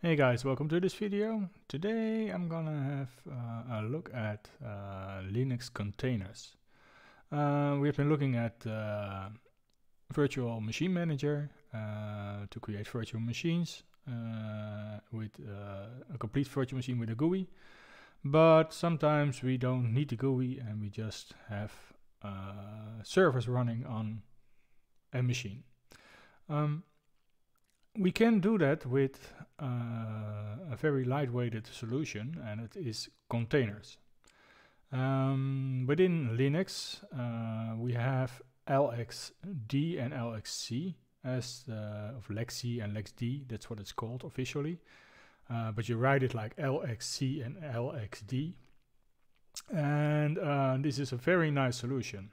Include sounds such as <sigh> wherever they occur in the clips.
Hey guys, welcome to this video. Today I'm gonna have uh, a look at uh, Linux containers. Uh, we have been looking at uh, Virtual Machine Manager uh, to create virtual machines uh, with a complete virtual machine with a GUI. But sometimes we don't need the GUI and we just have servers running on a machine. Um, we can do that with uh, a very lightweighted solution and it is containers. Um, within Linux uh, we have LXD and LXC as uh, of LXC and LXD, that's what it's called officially. Uh, but you write it like LXC and LXD. And uh, this is a very nice solution.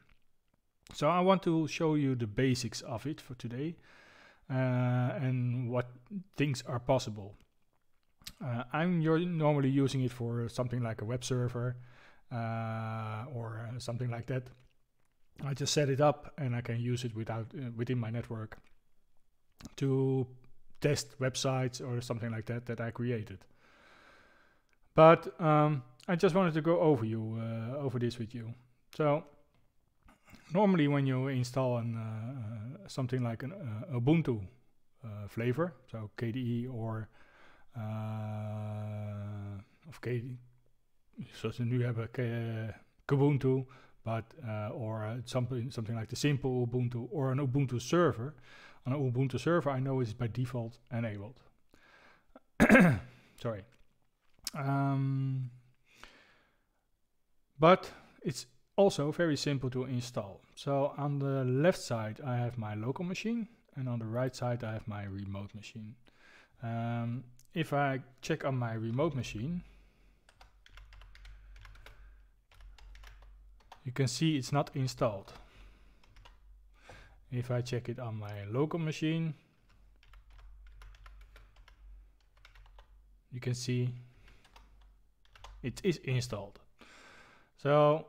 So I want to show you the basics of it for today and what things are possible. Uh, I'm normally using it for something like a web server uh, or something like that. I just set it up and I can use it without within my network to test websites or something like that that I created. But um, I just wanted to go over you uh, over this with you. So normally when you install an, uh, something like an uh, Ubuntu uh, flavor, so KDE or uh, of KDE, zoals we nu Kubuntu, but uh, or something something like the simple Ubuntu or an Ubuntu server. On an Ubuntu server, I know it's by default enabled. <coughs> Sorry. Um, but it's also very simple to install. So on the left side I have my local machine and on the right side I have my remote machine. Um, if I check on my remote machine, you can see it's not installed. If I check it on my local machine, you can see it is installed. So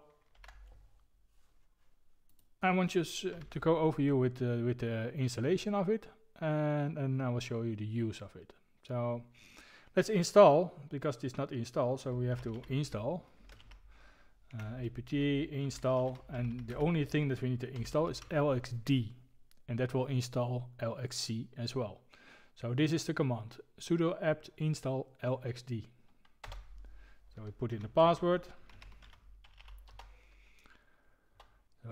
I want you to go over you with uh, with the installation of it and and I will show you the use of it. So let's install because it's not installed so we have to install uh, apt install and the only thing that we need to install is lxd and that will install lxc as well. So this is the command sudo apt install lxd. So we put in the password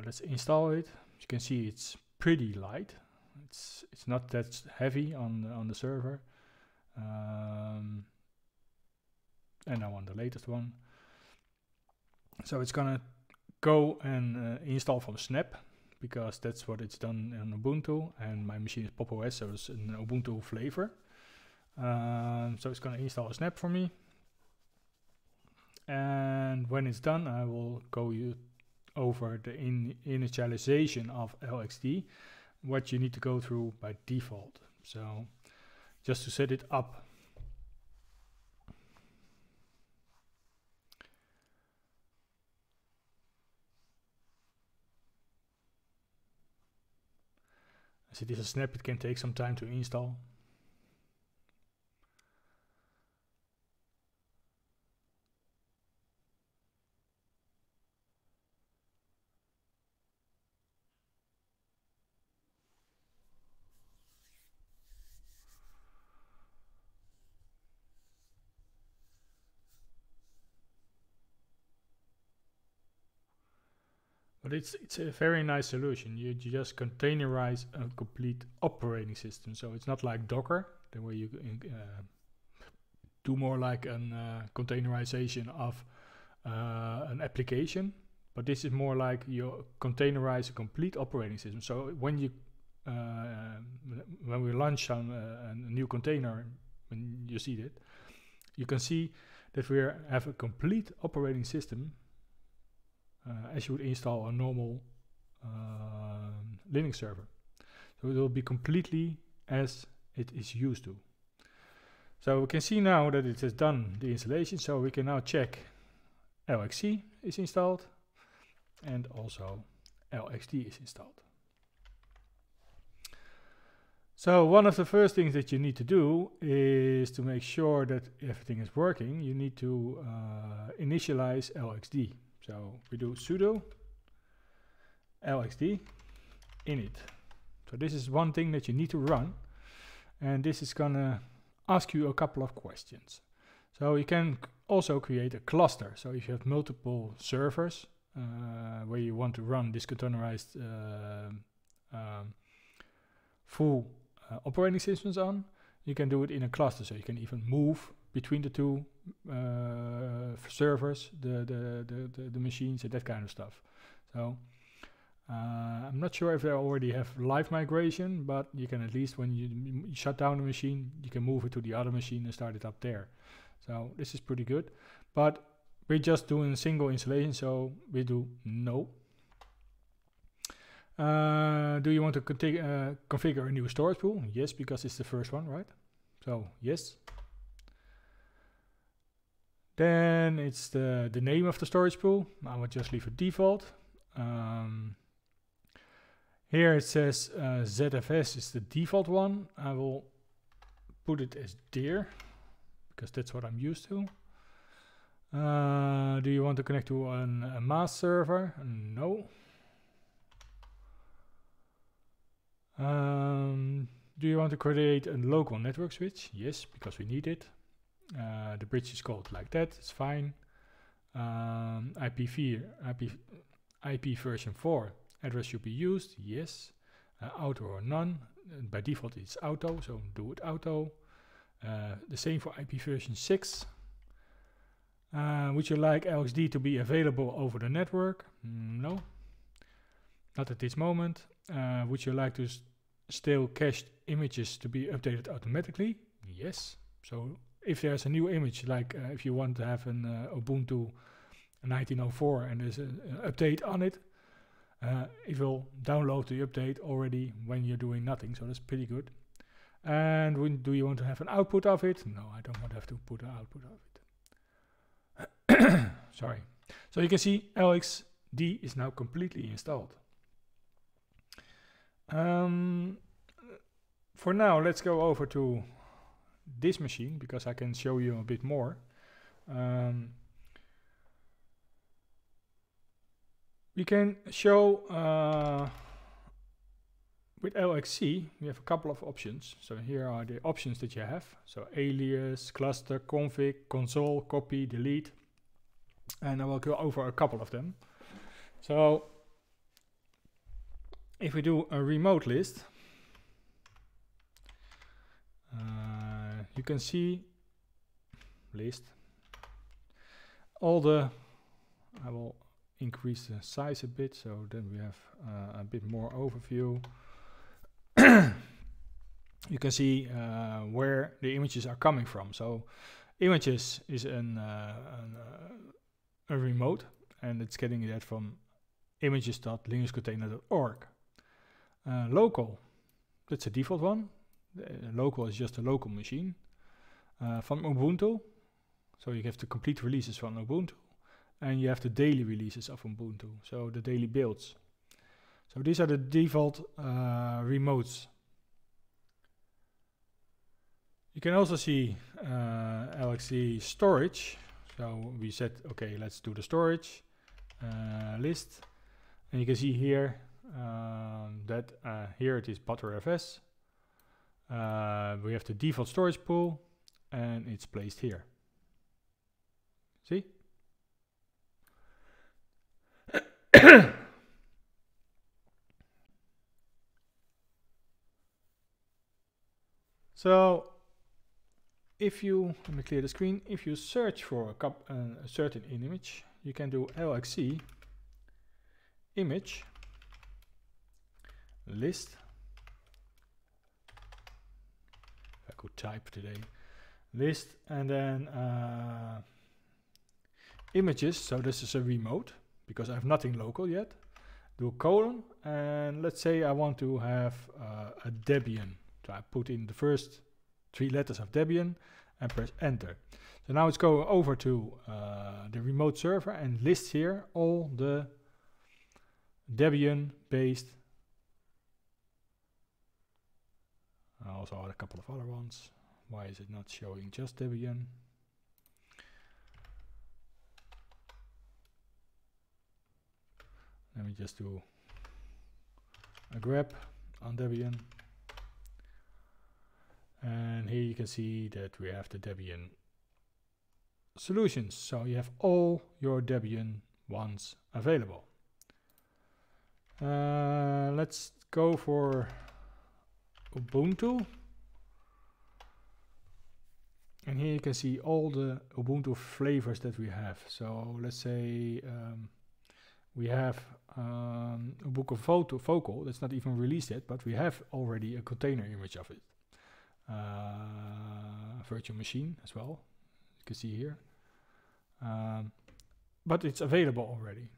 Let's install it. As you can see, it's pretty light. It's it's not that heavy on the, on the server. Um, and now on the latest one. So it's gonna go and uh, install from snap because that's what it's done in Ubuntu and my machine is Pop OS so it's an Ubuntu flavor. Um, so it's gonna install a snap for me. And when it's done I will go you over the in initialization of LXD, what you need to go through by default. So just to set it up. As it is a snap, it can take some time to install. It's it's a very nice solution. You, you just containerize a complete operating system. So it's not like Docker, the way you uh, do more like a uh, containerization of uh, an application. But this is more like you containerize a complete operating system. So when you uh, when we launch some, uh, a new container, when you see it, you can see that we have a complete operating system as you would install a normal um, Linux server. So it will be completely as it is used to. So we can see now that it has done the installation, so we can now check LXC is installed and also LXD is installed. So one of the first things that you need to do is to make sure that everything is working. You need to uh, initialize LXD. So we do sudo LXD init. So this is one thing that you need to run. And this is gonna ask you a couple of questions. So you can also create a cluster. So if you have multiple servers uh, where you want to run this containerized uh, um, full uh, operating systems on, you can do it in a cluster. So you can even move between the two uh, servers, the, the, the, the, the machines and that kind of stuff. So uh, I'm not sure if they already have live migration, but you can at least when you, you shut down the machine, you can move it to the other machine and start it up there. So this is pretty good, but we're just doing a single installation, so we do no. Uh, do you want to uh, configure a new storage pool? Yes, because it's the first one, right? So yes. Then it's the, the name of the storage pool. I will just leave a default. Um, here it says uh, ZFS is the default one. I will put it as dir because that's what I'm used to. Uh, do you want to connect to an, a MAAS server? No. Um, do you want to create a local network switch? Yes, because we need it. Uh, the bridge is called like that, it's fine. Um, IP4, IP, IP version 4 address should be used, yes. Uh, auto or none, by default it's auto, so do it auto. Uh, the same for IP version 6. Uh, would you like LXD to be available over the network? Mm, no, not at this moment. Uh, would you like to still cached images to be updated automatically? Yes. So if there's a new image, like uh, if you want to have an uh, Ubuntu 1904 and there's an update on it, uh, it will download the update already when you're doing nothing. So that's pretty good. And when do you want to have an output of it? No, I don't want to have to put an output of it. <coughs> Sorry. So you can see LXD is now completely installed. Um, for now, let's go over to this machine because I can show you a bit more. Um, we can show uh, with LXC, we have a couple of options. So here are the options that you have. So alias, cluster, config, console, copy, delete. And I will go over a couple of them. So if we do a remote list, uh, you can see list all the I will increase the size a bit so then we have uh, a bit more overview <coughs> you can see uh, where the images are coming from. So images is an, uh, an uh, a remote and it's getting that from images.linuxcontainer.org. Uh, local, that's a default one. Local is just a local machine. Uh, from Ubuntu, so you have the complete releases from Ubuntu and you have the daily releases of Ubuntu, so the daily builds. So these are the default uh, remotes. You can also see uh, LXC storage. So we said, okay, let's do the storage uh, list. And you can see here um, that uh, here it is Btrfs. Uh, we have the default storage pool and it's placed here. See? So if you, let me clear the screen, if you search for a, uh, a certain image, you can do LXC image list. I could type today. List and then uh, images. So this is a remote because I have nothing local yet. Do a colon and let's say I want to have uh, a Debian so I put in the first three letters of Debian and press enter. So now it's going over to uh, the remote server and lists here all the Debian based also add a couple of other ones. Why is it not showing just Debian? Let me just do a grep on Debian. And here you can see that we have the Debian solutions. So you have all your Debian ones available. Uh, let's go for Ubuntu. And here you can see all the Ubuntu flavors that we have. So let's say um, we have um, Ubuntu Photo Focal. That's not even released yet, but we have already a container image of it. Uh, virtual machine as well. You can see here. Um, but it's available already.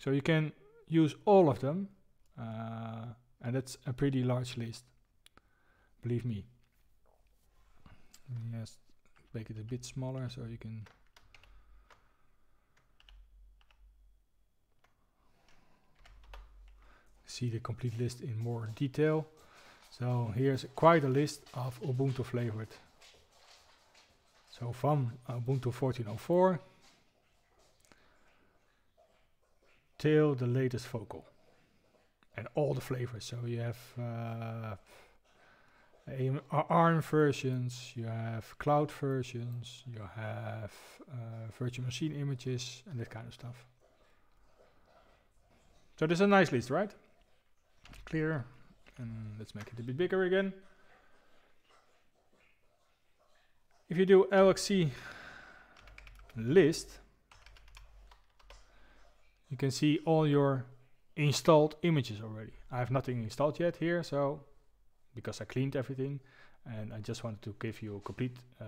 So you can use all of them. Uh, and that's a pretty large list. Believe me. Yes, make it a bit smaller so you can see the complete list in more detail. So here's quite a list of Ubuntu flavored. So from Ubuntu 14.04 till the latest Focal and all the flavors. So you have uh, ARM versions, you have cloud versions, you have uh, virtual machine images, and that kind of stuff. So this is a nice list, right? Clear. And let's make it a bit bigger again. If you do LXC list, you can see all your installed images already. I have nothing installed yet here, so because I cleaned everything and I just wanted to give you a complete uh,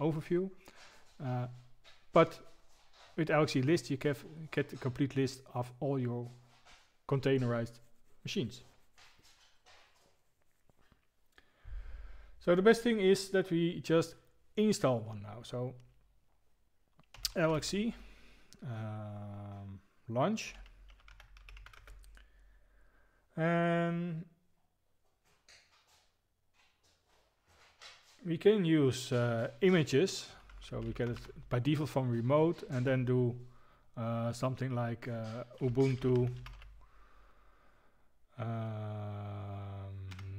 overview. Uh, but with LXC list, you can get a complete list of all your containerized machines. So the best thing is that we just install one now. So LXC um, launch and we can use uh, images. So we get it by default from remote and then do uh, something like uh, Ubuntu um,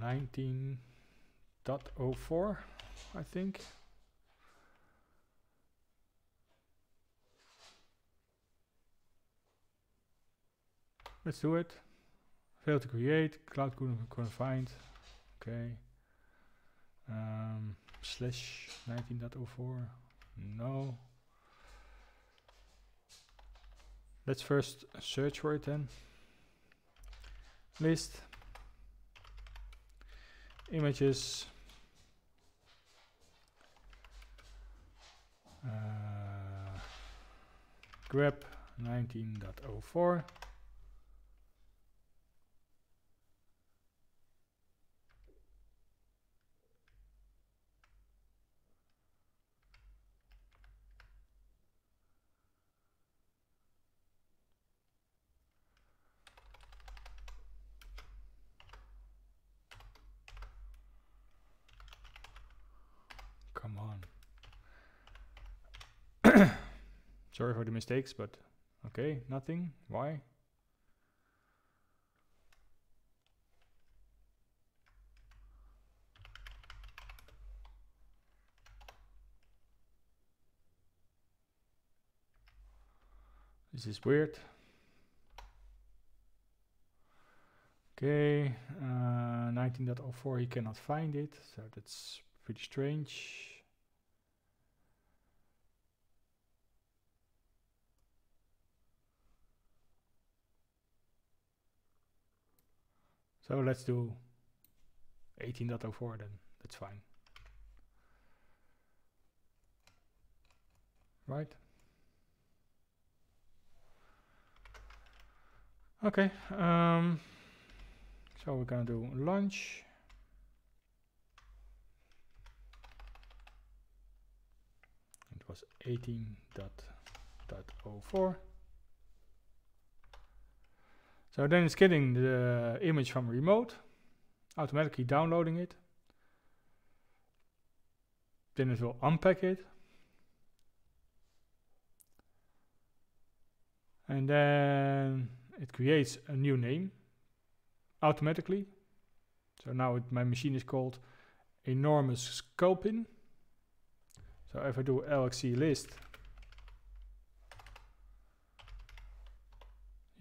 19.04 I think. Let's do it Fail to create, cloud couldn't, couldn't find. Okay. Um, slash 19.04. No. Let's first search for it then. List. Images. Uh, grep 19.04. Sorry for the mistakes, but okay, nothing. Why? This is weird. Okay, uh, 19.04, he cannot find it, so that's pretty strange. So let's do 18.04 then, that's fine. Right? Okay, um, so we're gonna do launch. It was 18.04. So then it's getting the image from remote, automatically downloading it. then it will unpack it. And then it creates a new name automatically. So now it, my machine is called enormous sculpin. So if I do LXC list,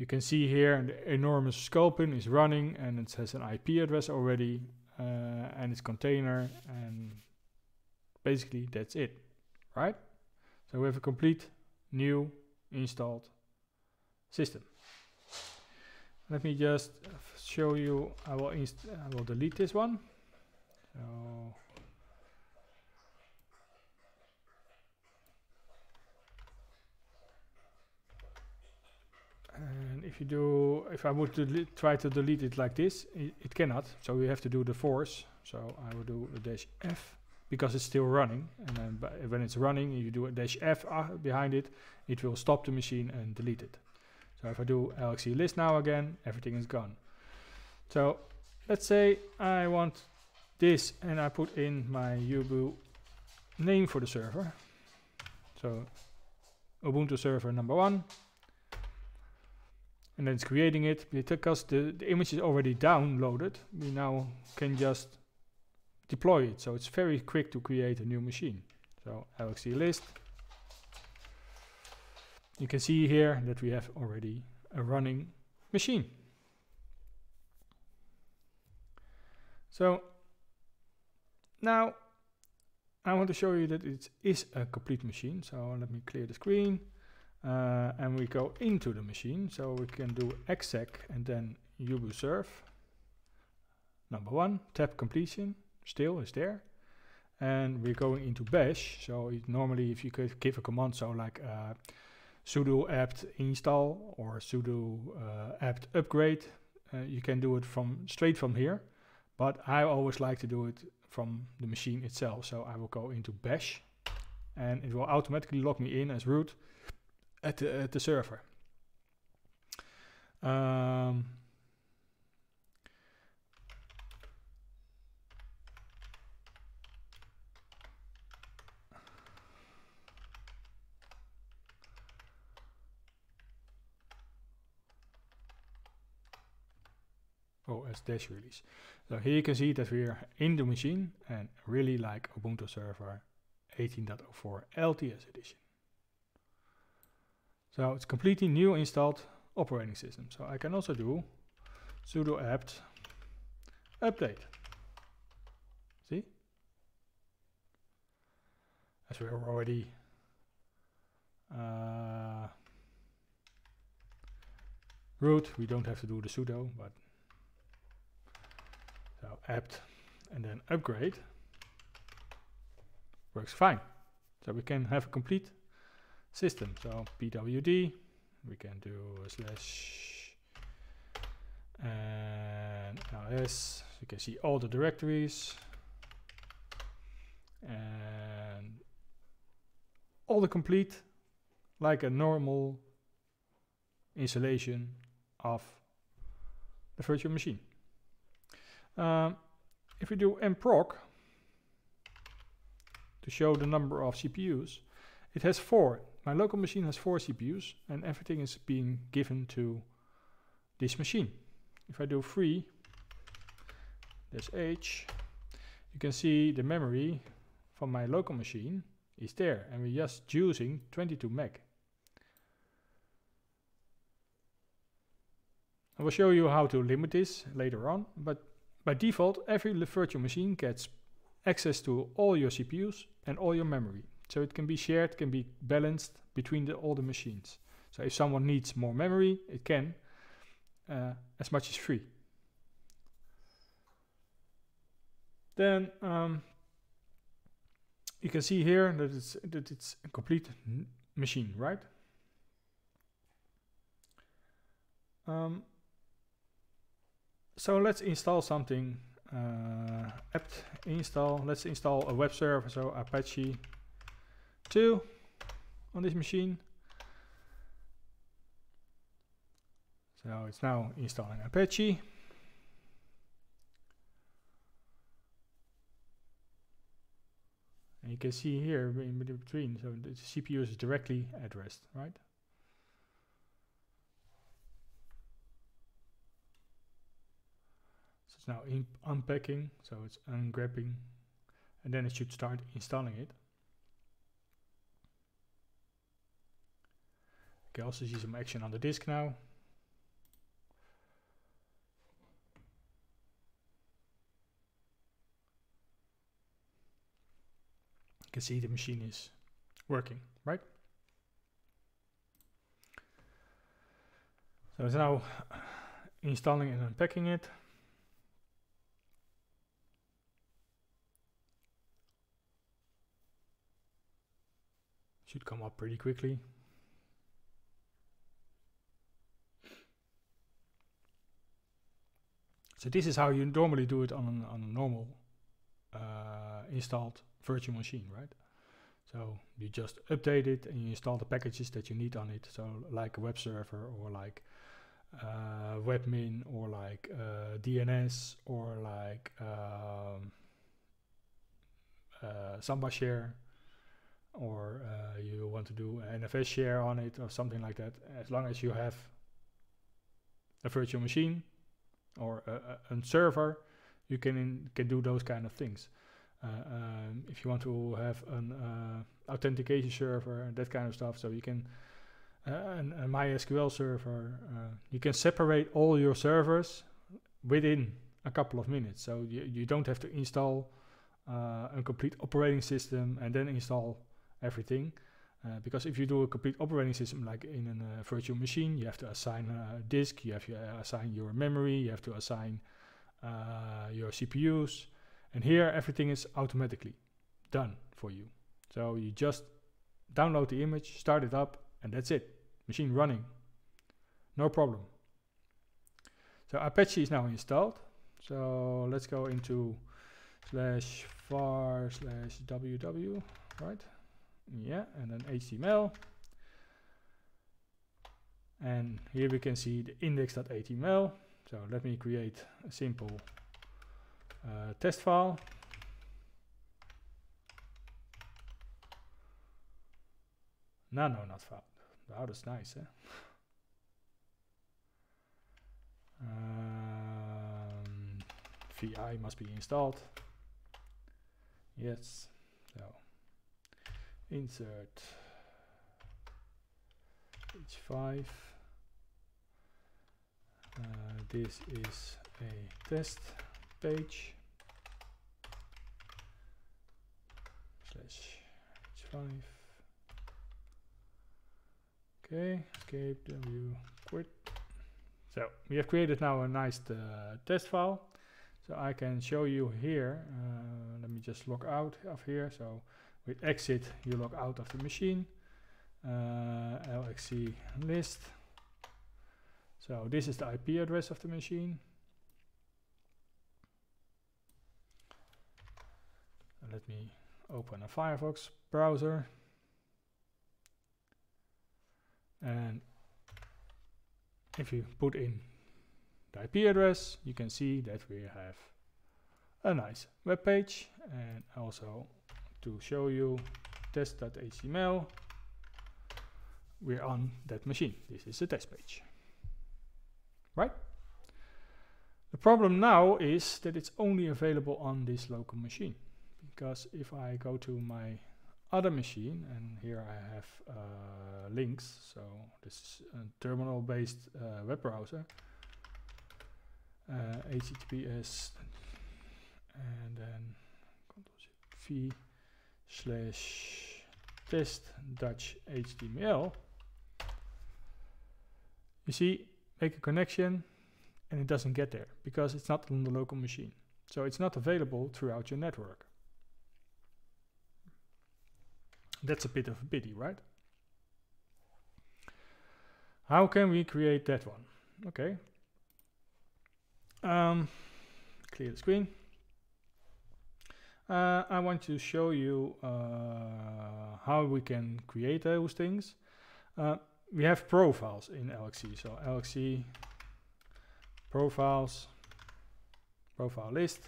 you can see here the enormous sculpin is running and it has an IP address already uh, and its container and basically that's it, right? So we have a complete new installed system. Let me just show you, I will, I will delete this one. So and if you do, if I would try to delete it like this, it, it, cannot. So we have to do the force. So I will do a dash F because it's still running. And then when it's running, you do a dash F uh, behind it, it will stop the machine and delete it. So if I do LXC list now again, everything is gone. So let's say I want this and I put in my Ubuntu name for the server. So Ubuntu server number one. And then it's creating it because the, the image is already downloaded. We now can just deploy it. So it's very quick to create a new machine. So LXC list you can see here that we have already a running machine. So now I want to show you that it is a complete machine. So let me clear the screen uh, and we go into the machine. So we can do exec and then ubuserve. Number one, tab completion still is there. And we're going into bash. So normally if you could give a command, so like uh, sudo apt install or sudo uh, apt upgrade. Uh, you can do it from straight from here, but I always like to do it from the machine itself. So I will go into bash and it will automatically log me in as root at the, at the server. Um, OS dash release. So here you can see that we are in the machine and really like Ubuntu Server 18.04 LTS edition. So it's completely new installed operating system. So I can also do sudo apt update. See? As we are already uh, root, we don't have to do the sudo, but so apt and then upgrade works fine. So we can have a complete system. So pwd, we can do slash and ls. You can see all the directories and all the complete like a normal installation of the virtual machine. Um, if we do nproc to show the number of CPUs, it has four. My local machine has four CPUs and everything is being given to this machine. If I do free, there's H, you can see the memory from my local machine is there and we're just using 22 meg. I will show you how to limit this later on, but by default, every virtual machine gets access to all your CPUs and all your memory. So it can be shared, can be balanced between the, all the machines. So if someone needs more memory, it can, uh, as much as free. Then um, you can see here that it's that it's a complete machine, right? Um, so let's install something uh, apt install let's install a web server so apache 2 on this machine so it's now installing apache And you can see here in between, so the CPU is directly rest, right? So it's now unpacking, so it's ungrabbing, and then it should start installing it. Can also see some action on the disk now. You can see the machine is working, right? So er it's now installing and unpacking it. Should come up pretty quickly. So this is how you normally do it on, on a normal uh, installed virtual machine, right? So you just update it and you install the packages that you need on it. So like a web server or like uh, webmin or like uh, DNS or like um, uh, Samba share or uh, you want to do an NFS share on it or something like that. As long as you have a virtual machine or a, a, server, you can in, can do those kind of things. Uh, um, if you want to have an uh, authentication server and that kind of stuff, so you can uh, an, a MySQL server, you can separate all your servers within a couple of minutes. So you, you don't have to install uh, a complete operating system and then install everything. Uh, because if you do a complete operating system like in a uh, virtual machine, you have to assign a disk, you have to assign your memory, you have to assign your CPUs, and here everything is automatically done for you. So you just download the image, start it up, and that's it. Machine running. No problem. So Apache is now installed. So let's go into slash var slash ww, right? Yeah, and then HTML. And here we can see the index.html. So let me create a simple uh, test file. No, no, not found. Wow, that's nice, eh? Um, VI must be installed. Yes. So insert. H5. Uh, this is a test page. Slash h5 okay escape w quit. So we have created now a nice uh, test file. So I can show you here. Uh, let me just log out of here. So with exit you log out of the machine. Uh, lxc list. So this is the IP address of the machine. Let me open a Firefox browser. And if you put in the IP address you can see that we have a nice web page and also to show you test.html we're on that machine. This is the test page. Right? The problem now is that it's only available on this local machine. Because if I go to my other machine and here I have uh, links so this is a terminal based uh, web browser uh, https and then v slash test dutch html you see make a connection and it doesn't get there because it's not on the local machine so it's not available throughout your network That's a bit of a pity, right? How can we create that one? Okay. Um, clear the screen. Uh, I want to show you uh, how we can create those things. Uh, we have profiles in LXC. So LXC profiles, profile list.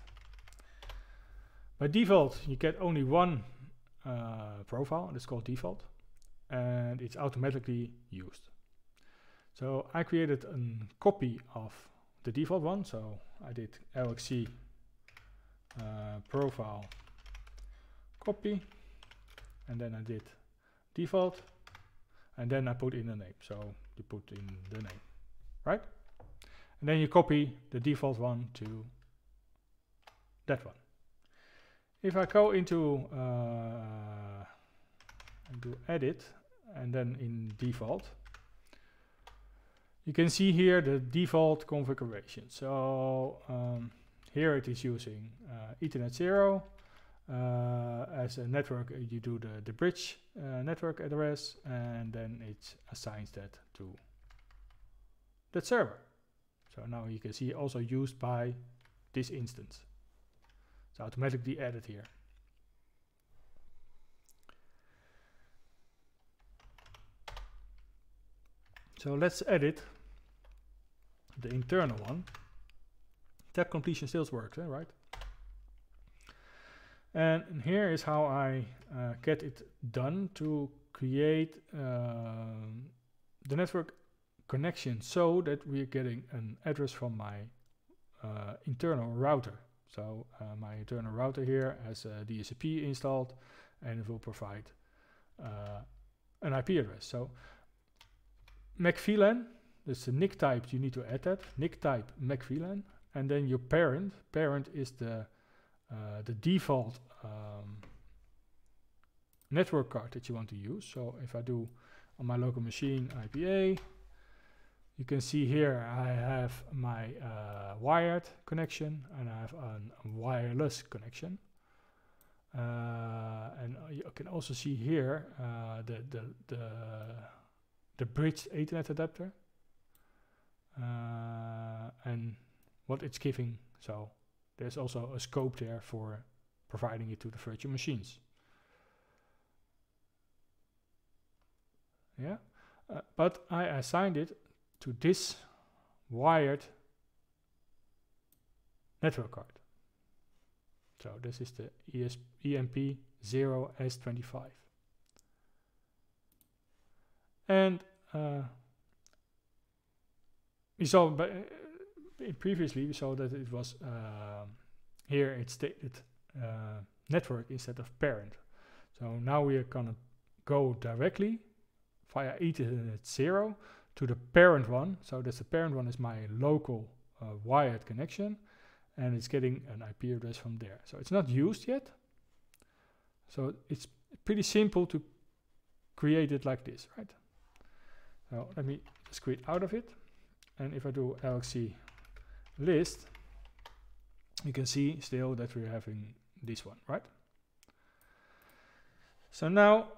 By default, you get only one uh, profile, and it's called default, and it's automatically used. So I created a copy of the default one, so I did LXC uh, profile copy, and then I did default, and then I put in the name. So you put in the name, right? And then you copy the default one to that one. If I go into uh, and do edit and then in default, you can see here the default configuration. So um, here it is using uh, Ethernet 0. Uh, as a network, uh, you do the, the bridge network address and then it assigns that to that server. So now you can see also used by this instance. It's automatically added here. So let's edit the internal one. Tab completion still works, eh, right? And, here is how I uh, get it done to create uh, the network connection so that we're getting an address from my uh, internal router. So uh, my internal router here has a DHCP installed and it will provide uh, an IP address. So MAC VLAN, that's the NIC type, you need to add that, NIC type MAC VLAN, and then your parent, parent is the, uh, the default um, network card that you want to use. So if I do on my local machine IPA, you can see here I have my uh, wired connection and I have a wireless connection. Uh, and you can also see here uh, the, the, the, the bridge Ethernet adapter uh, and what it's giving. So there's also a scope there for providing it to the virtual machines. Yeah, uh, but I assigned it to this wired network card. So this is the ES EMP0S25. And uh, we saw previously we saw that it was uh, here it stated uh, network instead of parent. So now we are gonna go directly via Ethernet 0 to the parent one. So that's the parent one is my local uh, wired connection and it's getting an IP address from there. So it's not used yet. So it's pretty simple to create it like this, right? So let me just quit out of it. And if I do LXC list, you can see still that we're having this one, right? So now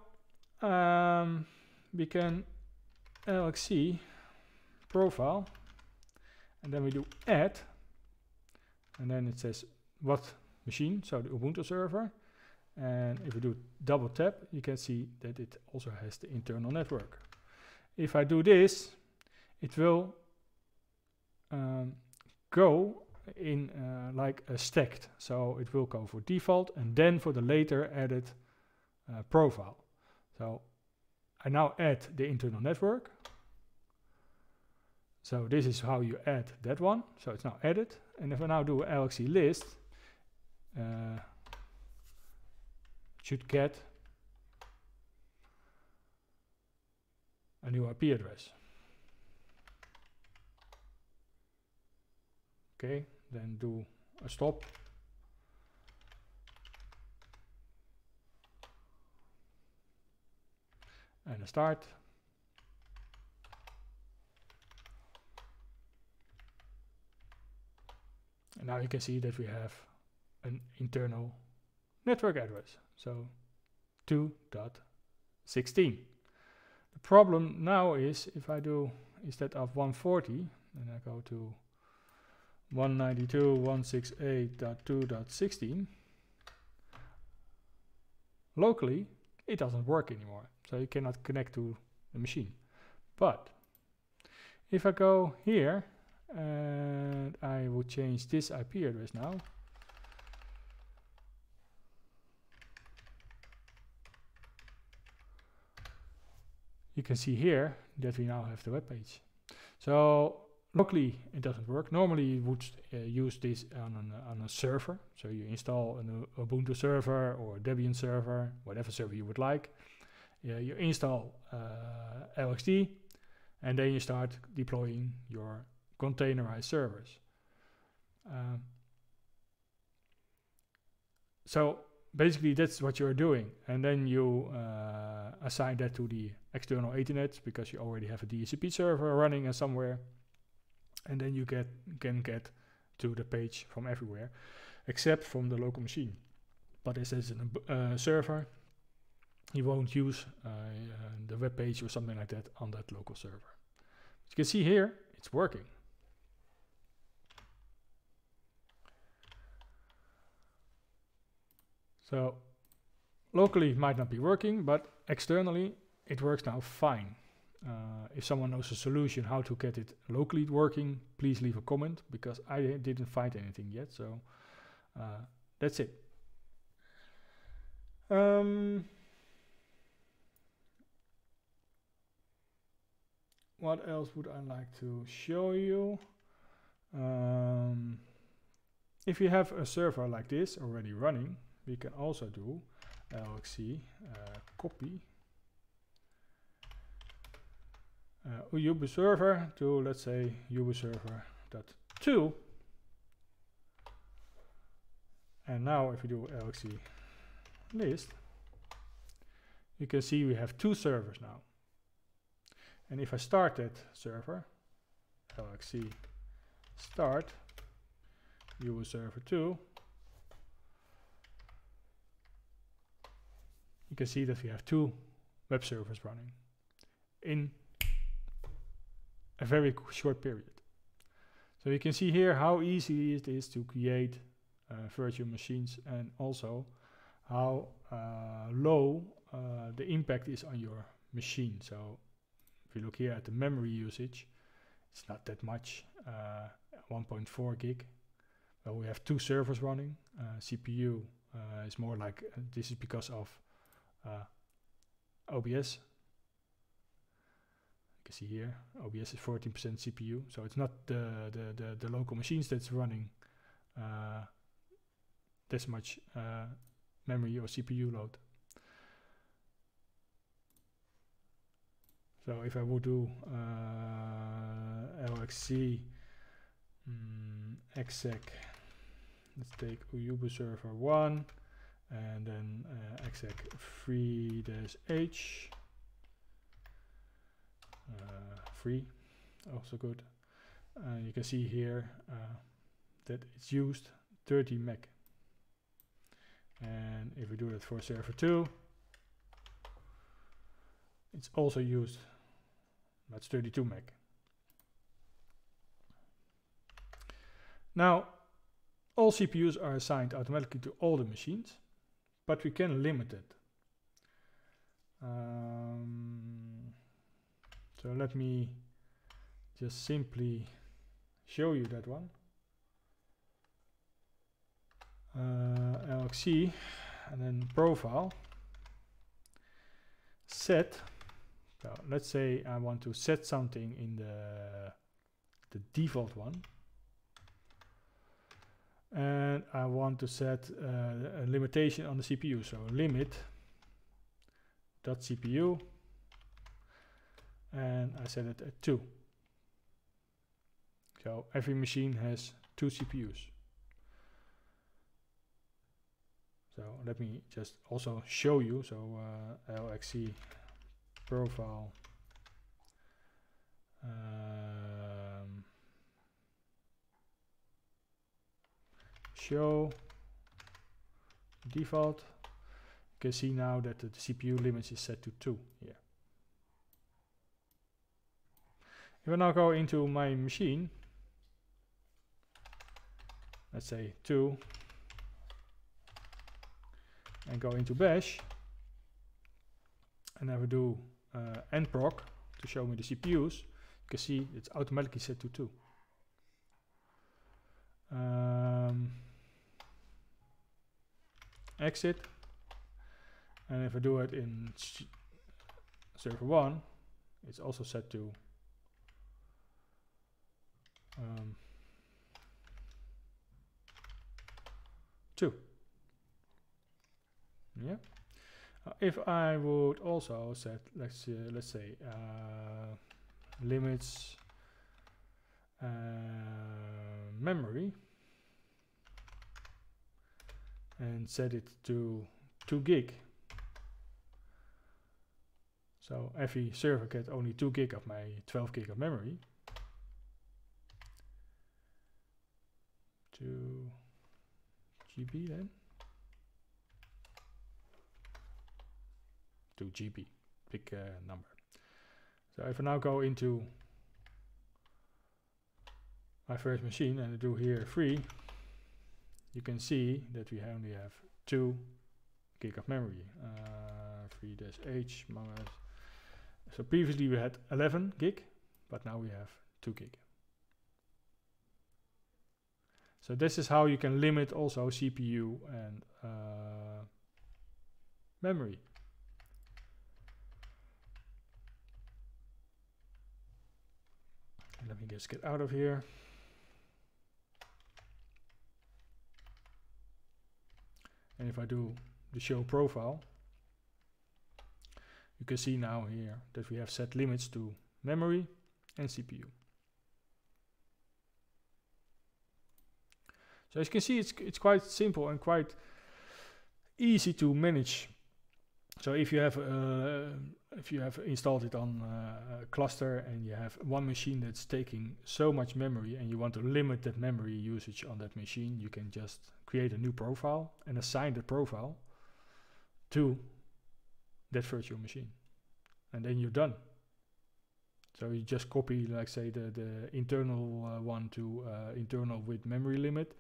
um, we can LXC profile and then we do add and then it says what machine, so the Ubuntu server and if we do double tap you can see that it also has the internal network. If I do this it will um, go in uh, like a stacked so it will go for default and then for the later added uh, profile. So I now add the internal network. So this is how you add that one. So it's now added. And if I now do LXC list, uh, should get a new IP address. Okay, then do a stop and a start. And now you can see that we have an internal network address. So 2.16. The problem now is if I do instead of 140 and I go to 192.168.2.16 locally it doesn't work anymore so you cannot connect to the machine. But if I go here and I will change this IP address now. You can see here that we now have the web page. So locally it doesn't work. Normally you would uh, use this on, an, on a server. So you install an Ubuntu server or Debian server, whatever server you would like. You install uh, LXD and then you start deploying your containerized servers. Um, so basically that's what you're doing and then you uh, assign that to the external Ethernet because you already have a DHCP server running somewhere and then you get can get to the page from everywhere except from the local machine. But this is a uh, server you won't use uh, the web page or something like that on that local server. As you can see here it's working. So locally it might not be working, but externally it works now fine. Uh, if someone knows a solution how to get it locally working, please leave a comment because I didn't find anything yet. So uh, that's it. Um, what else would I like to show you? Um, if you have a server like this already running, we can also do LXC uh, copy uh, to let's say Ubu server dot two. And now if we do LXC list you can see we have two servers now. And if I start that server LXC start Ubu server 2 you can see that we have two web servers running in a very short period. So you can see here how easy it is to create uh, virtual machines and also how uh, low uh, the impact is on your machine. So if you look here at the memory usage, it's not that much, uh, 1.4 gig. Well, we have two servers running. Uh, CPU uh, is more like, this is because of OBS. Can see here, OBS is 14% CPU, so it's not the, the, the, the local machines that's running uh, this much uh, memory or CPU load. So if I would do uh, LXC mm, exec, let's take Ubu server 1 and then uh, exec free dash h uh, free also good. Uh, you can see here uh, that it's used 30 meg. And if we do that for server 2 it's also used that's 32 meg. Now all CPUs are assigned automatically to all the machines but we can limit it. Um, so let me just simply show you that one. Uh, LXC and then profile set so let's say I want to set something in the the default one and I want to set uh, a limitation on the CPU. So limit dot CPU, and I set it at two. So every machine has two CPUs. So let me just also show you. So uh, LXC profile. Um, show default you can see now that the CPU limit is set to 2 here. If I now go into my machine, let's say 2, and go into bash, and I will do uh, nproc to show me the CPUs, you can see it's automatically set to 2. Um, exit and if I do it in server 1 it's also set to um, 2. Yeah. Uh, if I would also set, let's uh, let's say, uh, limits uh, memory and set it to 2 gig. So every server gets only 2 gig of my 12 gig of memory. 2 GB then. 2 GB, pick a number. So if I now go into my first machine and I do here free, you can see that we only have 2 gig of memory. Uh, free -h so previously we had 11 gig, but now we have 2 gig. So this is how you can limit also CPU and uh, memory. Let me just get out of here. And if I do the show profile, you can see now here that we have set limits to memory and CPU. So as you can see, it's, it's quite simple and quite easy to manage. So if you have uh, if you have installed it on uh, a cluster and you have one machine that's taking so much memory and you want to limit that memory usage on that machine, you can just create a new profile and assign the profile to that virtual machine. And then you're done. So you just copy, like say, the, the internal uh, one to uh, internal with memory limit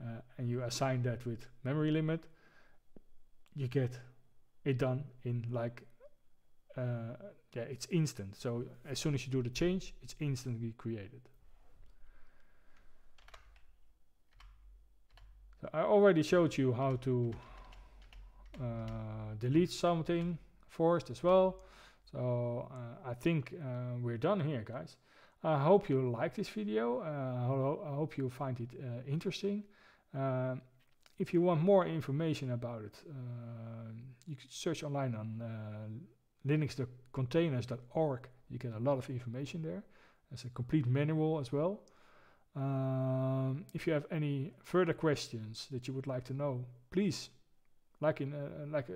uh, and you assign that with memory limit, you get it done in like, uh, yeah, it's instant. So as soon as you do the change, it's instantly created. So I already showed you how to uh, delete something forced as well. So uh, I think uh, we're done here, guys. I hope you like this video. Uh, I hope you find it uh, interesting. Um, if you want more information about it, uh, you can search online on uh, linuxcontainers.org. You get a lot of information there. There's a complete manual as well. Um, if you have any further questions that you would like to know, please like in uh, like uh,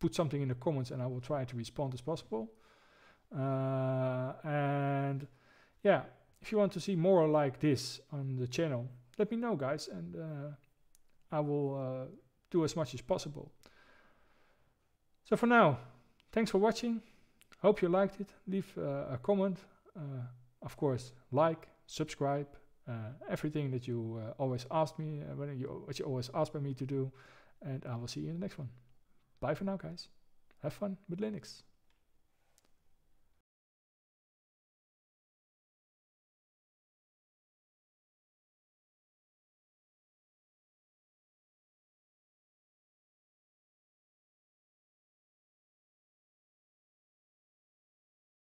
put something in the comments, and I will try to respond as possible. Uh, and yeah, if you want to see more like this on the channel, let me know, guys, and uh, I will uh, do as much as possible. So for now, thanks for watching. Hope you liked it. Leave uh, a comment. Of course, like, subscribe, everything that you always ask me, when you, what you always ask me to do. And I will see you in the next one. Bye for now, guys. Have fun with Linux.